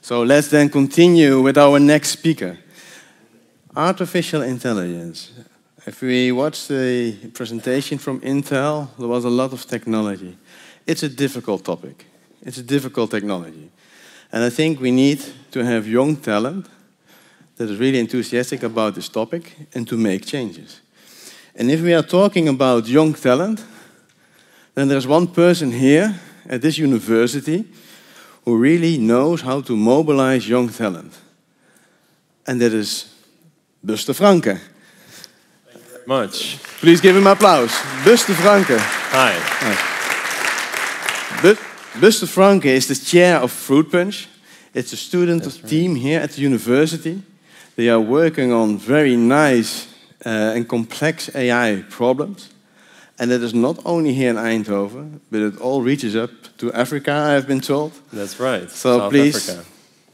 So let's then continue with our next speaker. Artificial intelligence. If we watch the presentation from Intel, there was a lot of technology. It's a difficult topic. It's a difficult technology. And I think we need to have young talent that is really enthusiastic about this topic and to make changes. And if we are talking about young talent, then there's one person here at this university who really knows how to mobilize young talent. And that is Buster Franken. Thank you very much. Please give him applause. Buster Franken. Hi. Hi. Buster Franken is the chair of Fruit Punch. It's a student right. team here at the university. They are working on very nice uh, and complex AI problems. And that is not only here in Eindhoven, but it all reaches up to Africa, I've been told. That's right. So South please, Africa.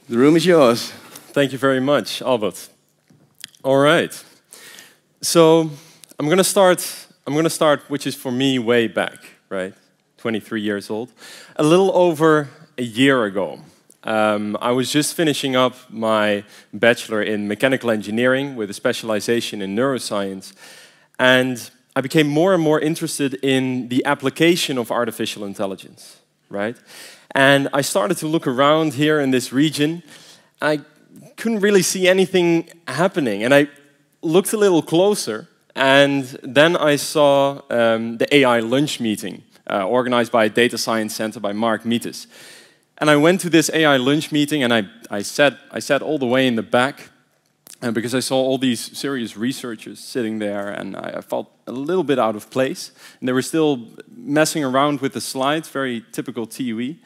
the room is yours. Thank you very much, Albert. All right. So I'm going to start. I'm going to start, which is for me way back, right? 23 years old. A little over a year ago, um, I was just finishing up my bachelor in mechanical engineering with a specialization in neuroscience, and I became more and more interested in the application of artificial intelligence, right? And I started to look around here in this region. I couldn't really see anything happening, and I looked a little closer, and then I saw um, the AI lunch meeting uh, organized by a data science center by Mark Meetes. And I went to this AI lunch meeting, and I, I, sat, I sat all the way in the back, and because I saw all these serious researchers sitting there, and I, I, felt a little bit out of place. And they were still messing around with the slides, very typical TUE.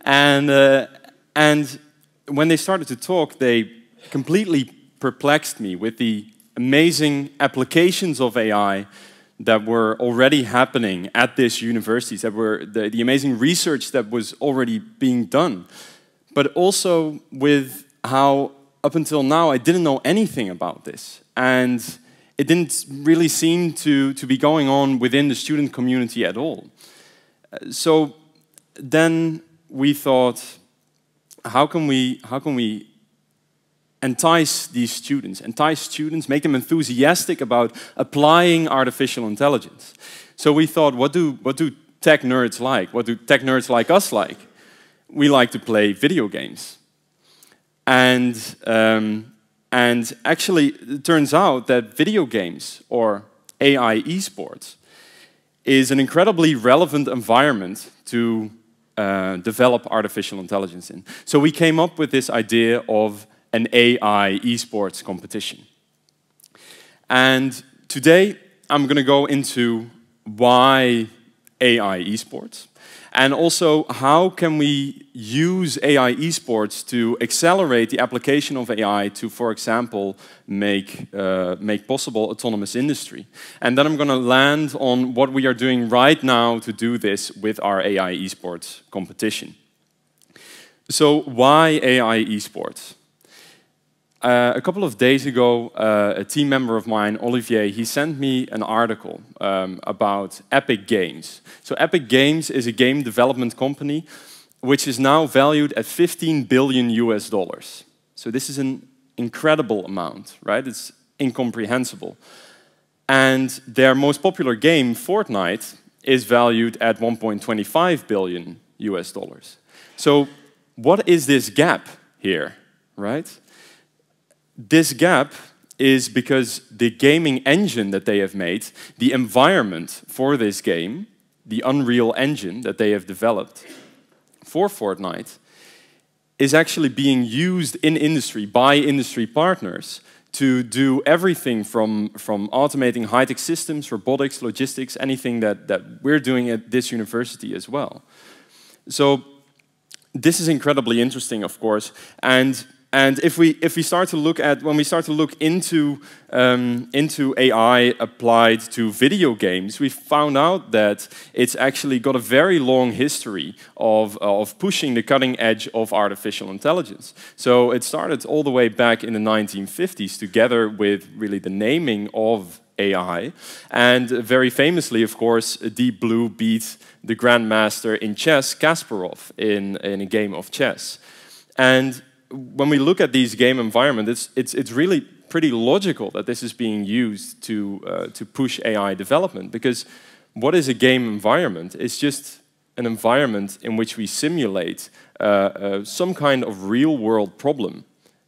And, uh, and when they started to talk, they completely perplexed me with the amazing applications of AI that were already happening at these universities, that were the, the amazing research that was already being done, but also with how up until now, I didn't know anything about this. And it didn't really seem to, to be going on within the student community at all. Uh, so then we thought, how can we, how can we entice these students, entice students, make them enthusiastic about applying artificial intelligence? So we thought, what do, what do tech nerds like? What do tech nerds like us like? We like to play video games. And, um, and actually, it turns out that video games or AI esports is an incredibly relevant environment to uh, develop artificial intelligence in. So we came up with this idea of an AI esports competition. And today, I'm going to go into why AI esports and also, how can we use AI esports to accelerate the application of AI to, for example, make, uh, make possible autonomous industry? And then I'm going to land on what we are doing right now to do this with our AI esports competition. So why AI esports? Uh, a couple of days ago, uh, a team member of mine, Olivier, he sent me an article um, about Epic Games. So Epic Games is a game development company which is now valued at 15 billion US dollars. So this is an incredible amount, right? It's incomprehensible. And their most popular game, Fortnite, is valued at 1.25 billion US dollars. So what is this gap here, right? This gap is because the gaming engine that they have made, the environment for this game, the Unreal Engine that they have developed for Fortnite, is actually being used in industry by industry partners to do everything from, from automating high-tech systems, robotics, logistics, anything that, that we're doing at this university as well. So this is incredibly interesting, of course, and and if we, if we start to look at, when we start to look into, um, into AI applied to video games, we found out that it's actually got a very long history of, of pushing the cutting edge of artificial intelligence. So it started all the way back in the 1950s together with really the naming of AI. And very famously, of course, Deep Blue beat the grandmaster in chess, Kasparov, in, in a game of chess. And when we look at these game environments, it's, it's, it's really pretty logical that this is being used to, uh, to push AI development because what is a game environment? It's just an environment in which we simulate uh, uh, some kind of real world problem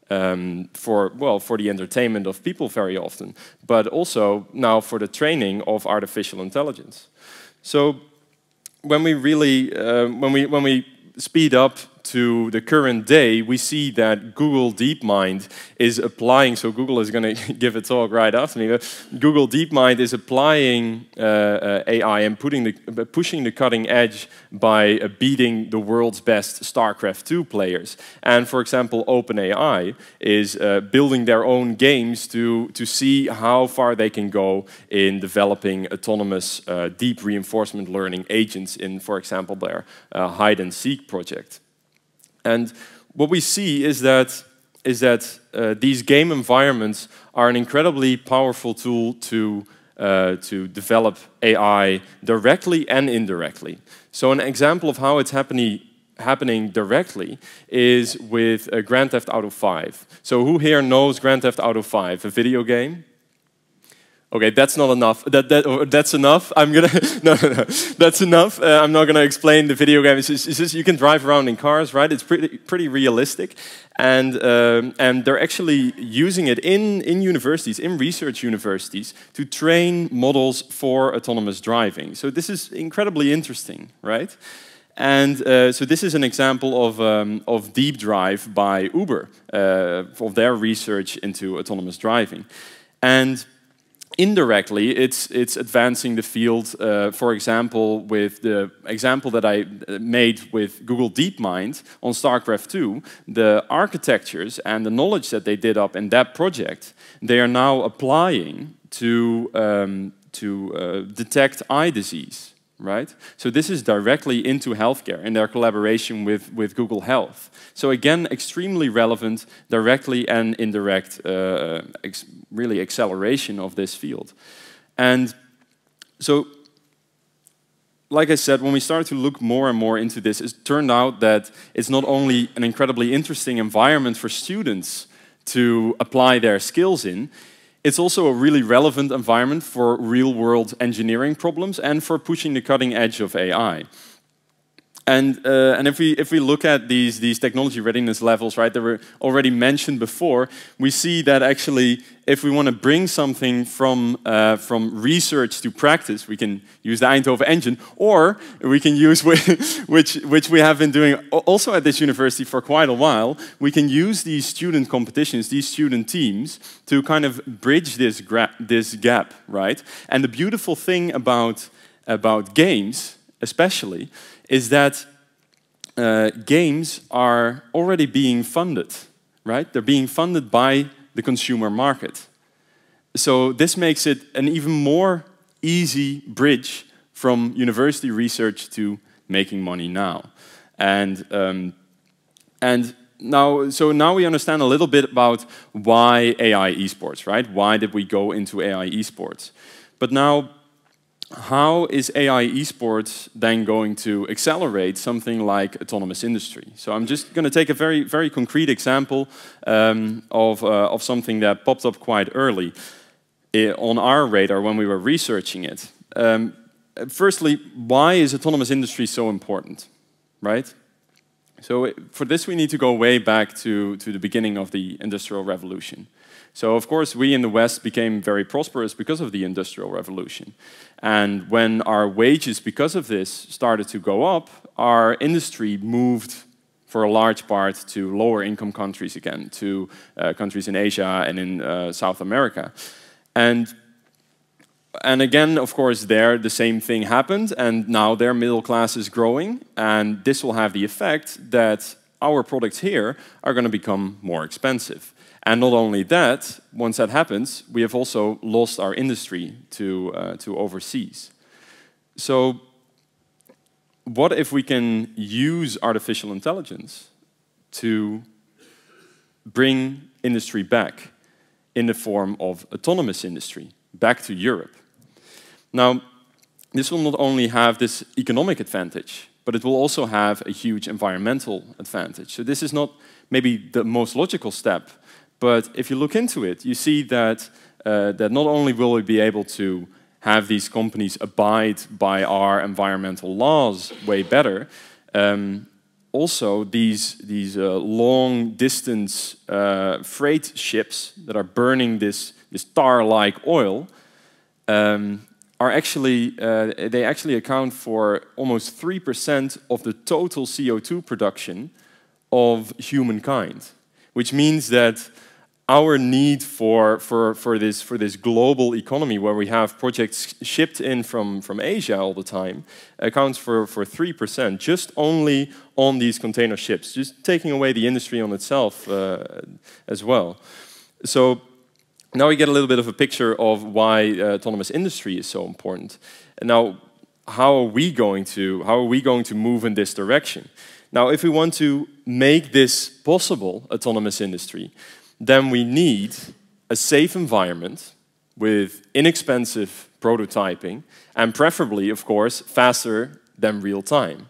um, for, well, for the entertainment of people very often, but also now for the training of artificial intelligence. So when we really, uh, when, we, when we speed up to the current day, we see that Google DeepMind is applying, so Google is going to give a talk right after me, Google DeepMind is applying uh, uh, AI and putting the, pushing the cutting edge by uh, beating the world's best StarCraft 2 players. And for example, OpenAI is uh, building their own games to, to see how far they can go in developing autonomous uh, deep reinforcement learning agents in, for example, their uh, hide and seek project. And what we see is that, is that uh, these game environments are an incredibly powerful tool to, uh, to develop AI directly and indirectly. So an example of how it's happening, happening directly is with uh, Grand Theft Auto 5. So who here knows Grand Theft Auto 5, a video game? Okay, that's not enough. That, that, that's enough. I'm gonna, no, no, no. That's enough. Uh, I'm not gonna explain the video game. It's just, it's just, you can drive around in cars, right? It's pretty, pretty realistic. And, um, and they're actually using it in, in universities, in research universities, to train models for autonomous driving. So this is incredibly interesting, right? And uh, so this is an example of, um, of Deep Drive by Uber, uh, of their research into autonomous driving. And indirectly, it's, it's advancing the field, uh, for example, with the example that I uh, made with Google DeepMind on StarCraft 2, the architectures and the knowledge that they did up in that project, they are now applying to, um, to uh, detect eye disease right? So this is directly into healthcare in their collaboration with, with Google Health. So again, extremely relevant, directly and indirect, uh, ex really acceleration of this field. And so, like I said, when we started to look more and more into this, it turned out that it's not only an incredibly interesting environment for students to apply their skills in, it's also a really relevant environment for real-world engineering problems and for pushing the cutting edge of AI. And, uh, and if, we, if we look at these, these technology readiness levels, right, that were already mentioned before, we see that actually if we want to bring something from, uh, from research to practice, we can use the Eindhoven engine, or we can use, which, which we have been doing also at this university for quite a while, we can use these student competitions, these student teams, to kind of bridge this, this gap, right? And the beautiful thing about, about games, especially, is that uh, games are already being funded, right? They're being funded by the consumer market. So this makes it an even more easy bridge from university research to making money now. And, um, and now, so now we understand a little bit about why AI esports, right? Why did we go into AI esports? But now how is AI esports then going to accelerate something like autonomous industry? So I'm just going to take a very, very concrete example um, of, uh, of something that popped up quite early eh, on our radar when we were researching it. Um, firstly, why is autonomous industry so important, right? So for this, we need to go way back to, to the beginning of the Industrial Revolution. So of course, we in the West became very prosperous because of the Industrial Revolution. And when our wages, because of this, started to go up, our industry moved for a large part to lower income countries again, to uh, countries in Asia and in uh, South America. And and again, of course, there the same thing happened, and now their middle class is growing, and this will have the effect that our products here are going to become more expensive. And not only that, once that happens, we have also lost our industry to, uh, to overseas. So what if we can use artificial intelligence to bring industry back in the form of autonomous industry, back to Europe? Now, this will not only have this economic advantage, but it will also have a huge environmental advantage. So this is not maybe the most logical step, but if you look into it, you see that, uh, that not only will we be able to have these companies abide by our environmental laws way better, um, also these, these uh, long distance uh, freight ships that are burning this, this tar-like oil um, are actually, uh, they actually account for almost 3% of the total CO2 production of humankind, which means that our need for, for, for, this, for this global economy where we have projects shipped in from, from Asia all the time accounts for, for 3% just only on these container ships, just taking away the industry on itself uh, as well. So now we get a little bit of a picture of why uh, autonomous industry is so important. And now, how are we going to how are we going to move in this direction? Now, if we want to make this possible, autonomous industry, then we need a safe environment with inexpensive prototyping and preferably, of course, faster than real time.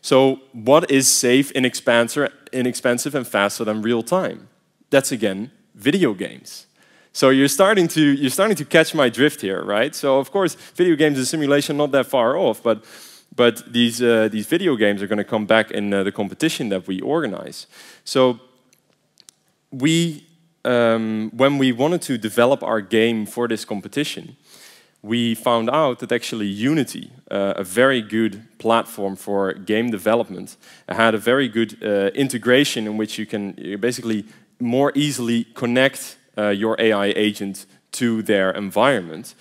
So what is safe, inexpensive, and faster than real time? That's again video games. So you're starting to you're starting to catch my drift here, right? So of course, video games is simulation not that far off, but but these uh, these video games are going to come back in uh, the competition that we organize. So we, um, when we wanted to develop our game for this competition, we found out that actually Unity, uh, a very good platform for game development, had a very good uh, integration in which you can basically more easily connect uh, your AI agent to their environment.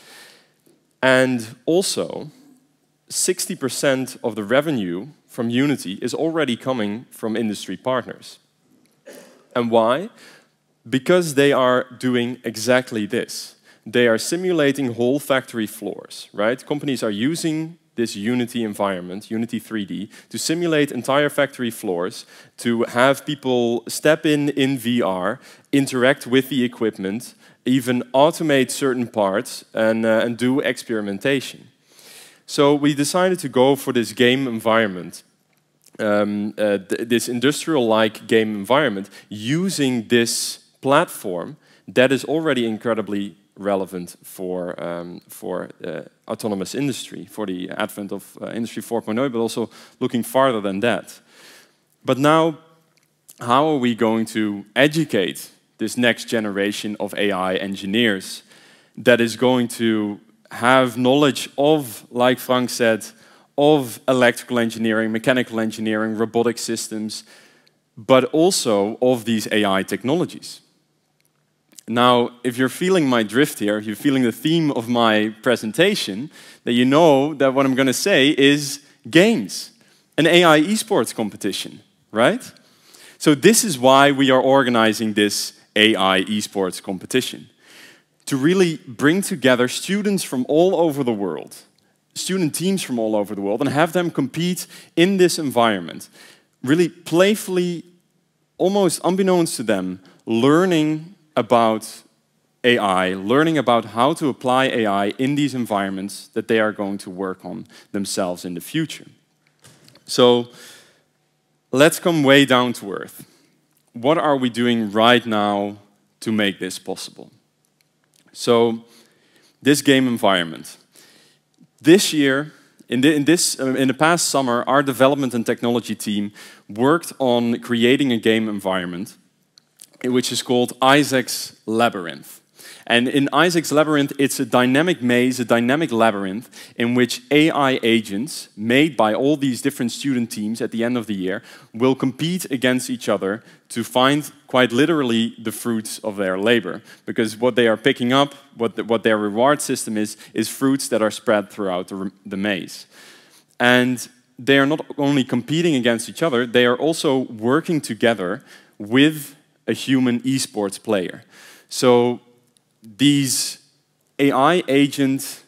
And also, 60% of the revenue from Unity is already coming from industry partners. And why? Because they are doing exactly this. They are simulating whole factory floors, right? Companies are using this Unity environment, Unity 3D, to simulate entire factory floors, to have people step in in VR, interact with the equipment, even automate certain parts and, uh, and do experimentation. So we decided to go for this game environment um, uh, th this industrial-like game environment using this platform that is already incredibly relevant for, um, for uh, autonomous industry, for the advent of uh, Industry 4.0, but also looking farther than that. But now, how are we going to educate this next generation of AI engineers that is going to have knowledge of, like Frank said, of electrical engineering, mechanical engineering, robotic systems, but also of these AI technologies. Now, if you're feeling my drift here, if you're feeling the theme of my presentation, that you know that what I'm going to say is games, an AI esports competition, right? So this is why we are organizing this AI esports competition. To really bring together students from all over the world student teams from all over the world and have them compete in this environment. Really playfully, almost unbeknownst to them, learning about AI, learning about how to apply AI in these environments that they are going to work on themselves in the future. So let's come way down to earth. What are we doing right now to make this possible? So this game environment, this year, in the, in, this, uh, in the past summer, our development and technology team worked on creating a game environment which is called Isaac's Labyrinth. And in Isaac's Labyrinth, it's a dynamic maze, a dynamic labyrinth, in which AI agents, made by all these different student teams at the end of the year, will compete against each other to find, quite literally, the fruits of their labor. Because what they are picking up, what, the, what their reward system is, is fruits that are spread throughout the, the maze. And they are not only competing against each other, they are also working together with a human esports player. So these AI agent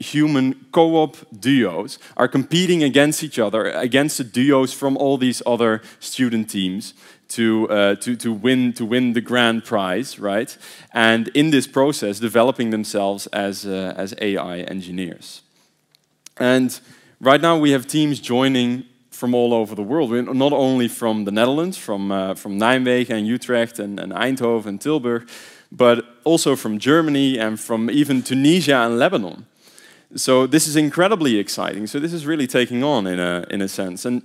human co-op duos are competing against each other, against the duos from all these other student teams to, uh, to, to, win, to win the grand prize, right? And in this process, developing themselves as, uh, as AI engineers. And right now we have teams joining from all over the world. We're not only from the Netherlands, from, uh, from Nijmegen and Utrecht and, and Eindhoven and Tilburg, but also from Germany and from even Tunisia and Lebanon. So this is incredibly exciting. So this is really taking on in a, in a sense. And,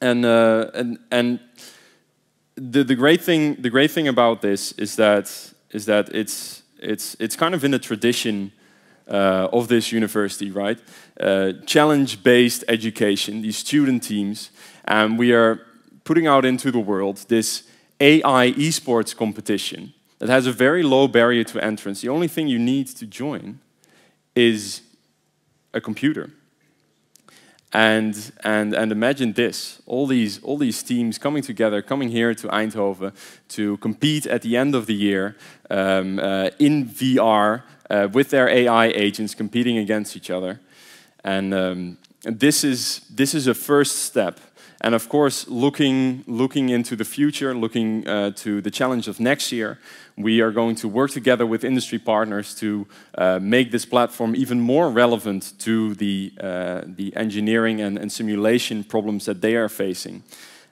and, uh, and, and the, the, great thing, the great thing about this is that, is that it's, it's, it's kind of in the tradition uh, of this university, right? Uh, challenge-based education, these student teams, and we are putting out into the world this AI esports competition that has a very low barrier to entrance. The only thing you need to join is a computer. And, and, and imagine this, all these, all these teams coming together, coming here to Eindhoven to compete at the end of the year um, uh, in VR uh, with their AI agents competing against each other. And um, this, is, this is a first step. And of course, looking, looking into the future, looking uh, to the challenge of next year, we are going to work together with industry partners to uh, make this platform even more relevant to the, uh, the engineering and, and, simulation problems that they are facing.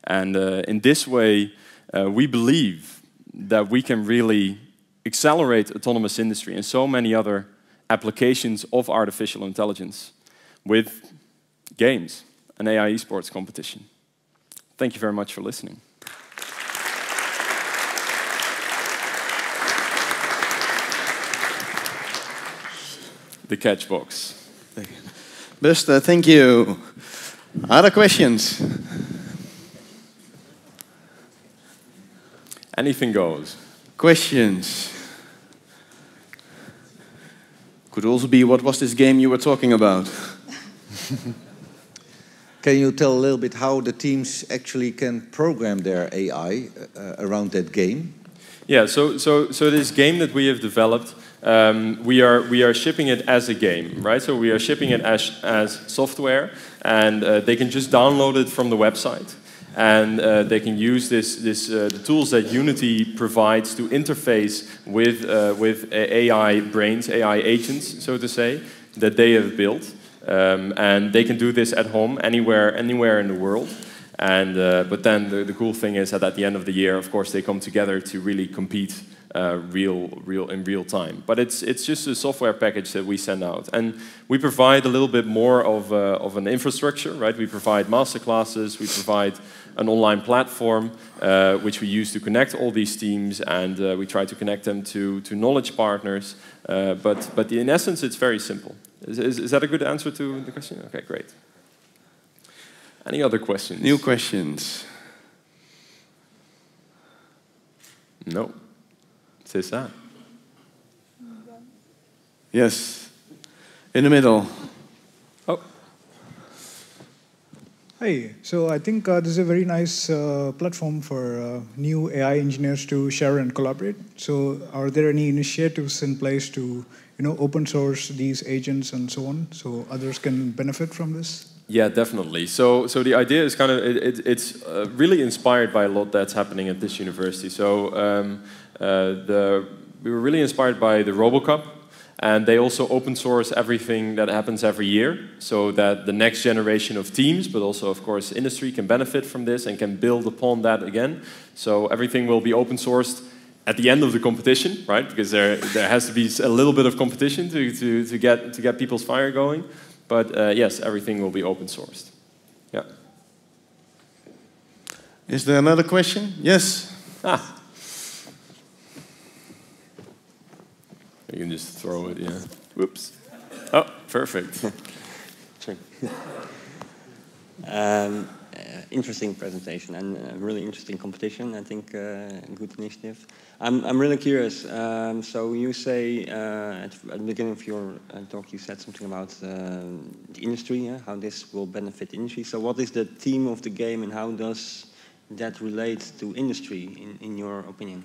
And uh, in this way, uh, we believe that we can really accelerate autonomous industry and so many other applications of artificial intelligence with games, an AI esports competition. Thank you very much for listening. the catch box. Buster, uh, thank you. Other questions? Anything goes. Questions? Could also be what was this game you were talking about? can you tell a little bit how the teams actually can program their AI uh, around that game? Yeah, so, so, so this game that we have developed um, we are we are shipping it as a game, right? So we are shipping it as as software, and uh, they can just download it from the website, and uh, they can use this this uh, the tools that Unity provides to interface with uh, with AI brains, AI agents, so to say, that they have built, um, and they can do this at home anywhere anywhere in the world. And uh, but then the, the cool thing is that at the end of the year, of course, they come together to really compete uh, real, real in real time. But it's it's just a software package that we send out, and we provide a little bit more of uh, of an infrastructure, right? We provide master classes, we provide an online platform uh, which we use to connect all these teams, and uh, we try to connect them to to knowledge partners. Uh, but but in essence, it's very simple. Is, is, is that a good answer to the question? Okay, great. Any other questions? New questions. No. C'est ça. Yes. In the middle. Oh. Hi. So I think uh, this is a very nice uh, platform for uh, new AI engineers to share and collaborate. So are there any initiatives in place to, you know, open source these agents and so on, so others can benefit from this? Yeah, definitely. So, so the idea is kind of it, it, it's uh, really inspired by a lot that's happening at this university. So, um, uh, the, we were really inspired by the RoboCup, and they also open source everything that happens every year, so that the next generation of teams, but also of course industry, can benefit from this and can build upon that again. So everything will be open sourced at the end of the competition, right? Because there there has to be a little bit of competition to to, to get to get people's fire going. But uh, yes, everything will be open sourced. Yeah. Is there another question? Yes. Ah. You can just throw it, yeah. Whoops. Oh, perfect. um, uh, interesting presentation and a really interesting competition. I think uh, good initiative. I'm I'm really curious. Um, so you say uh, at, at, the beginning of your uh, talk, you said something about uh, the industry, yeah? how this will benefit industry. So what is the theme of the game, and how does that relate to industry, in in your opinion?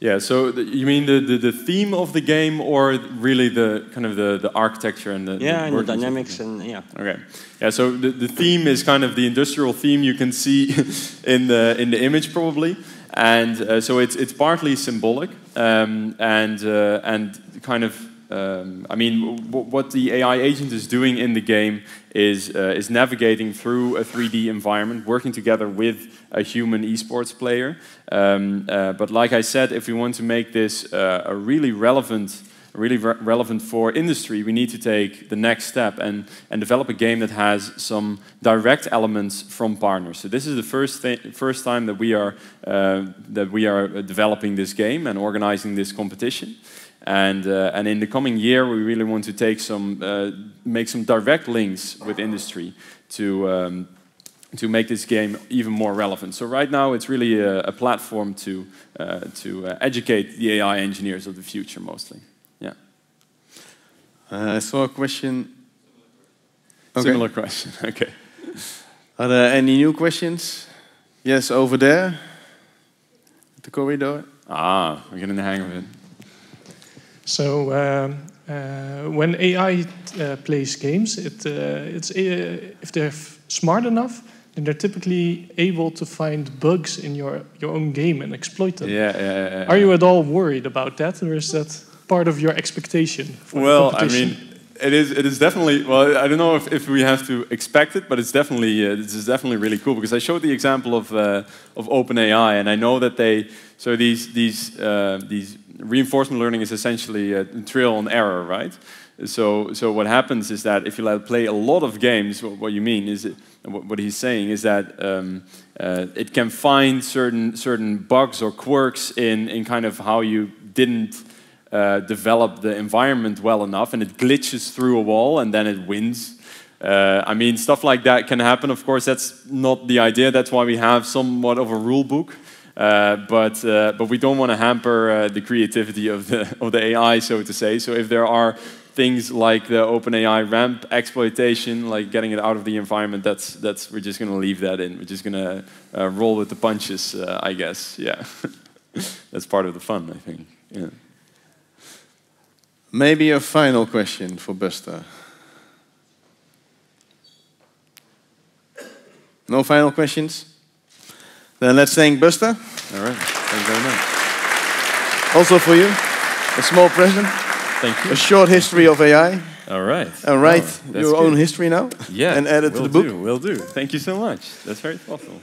Yeah, so the, you mean the, the, the, theme of the game or really the kind of the, the architecture and the Yeah, the and the dynamics and yeah. Okay. Yeah, so the, the theme is kind of the industrial theme you can see in the in the image probably. And uh, so it's it's partly symbolic um, and uh, and kind of um, I mean, what the AI agent is doing in the game is, uh, is navigating through a 3D environment, working together with a human esports player. Um, uh, but like I said, if we want to make this uh, a really relevant really re relevant for industry, we need to take the next step and, and develop a game that has some direct elements from partners. So this is the first, first time that we, are, uh, that we are developing this game and organizing this competition. And, uh, and in the coming year, we really want to take some, uh, make some direct links with industry to, um, to make this game even more relevant. So right now, it's really a, a platform to, uh, to uh, educate the AI engineers of the future, mostly. Yeah. Uh, I saw a question. Okay. Similar question. okay. Are there any new questions? Yes, over there. The corridor. Ah, we're getting the hang of it. So um, uh, when AI uh, plays games, it, uh, it's uh, if they're smart enough, then they're typically able to find bugs in your, your own game and exploit them. Yeah, yeah, yeah, Are you at all worried about that, or is that part of your expectation? well, I mean, it is. It is definitely. Well, I don't know if, if we have to expect it, but it's definitely. Uh, this is definitely really cool because I showed the example of uh, of OpenAI, and I know that they. So these these uh, these reinforcement learning is essentially a trial and error, right? So, so what happens is that if you play a lot of games, what you mean is, what he's saying is that um, uh, it can find certain certain bugs or quirks in in kind of how you didn't uh, develop the environment well enough, and it glitches through a wall, and then it wins. Uh, I mean, stuff like that can happen. Of course, that's not the idea. That's why we have somewhat of a rule book. Uh, but uh, but we don't want to hamper uh, the creativity of the of the AI, so to say. So if there are things like the OpenAI ramp exploitation, like getting it out of the environment, that's that's we're just going to leave that in. We're just going to uh, roll with the punches, uh, I guess. Yeah, that's part of the fun, I think. Yeah. Maybe a final question for Buster. No final questions? Then let's thank Buster. All right. Thank you very much. Also for you, a small present. Thank you. A short history of AI. All right. And write oh, your good. own history now. Yeah. And add it to the book. Do, we'll do. Thank you so much. That's very thoughtful.